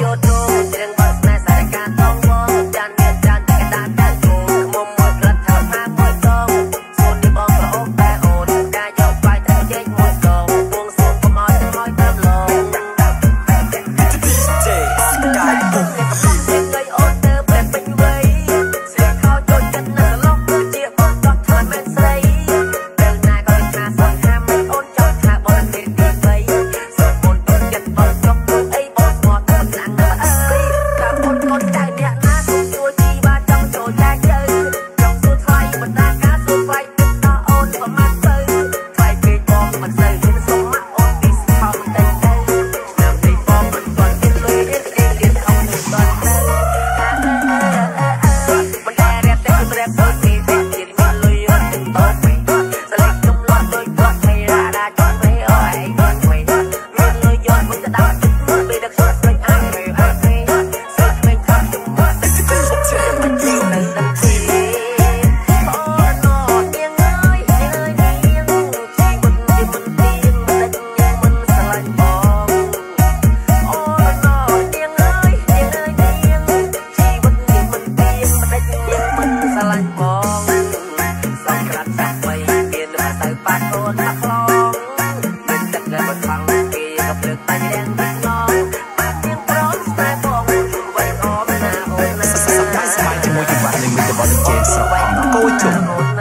your door. animals.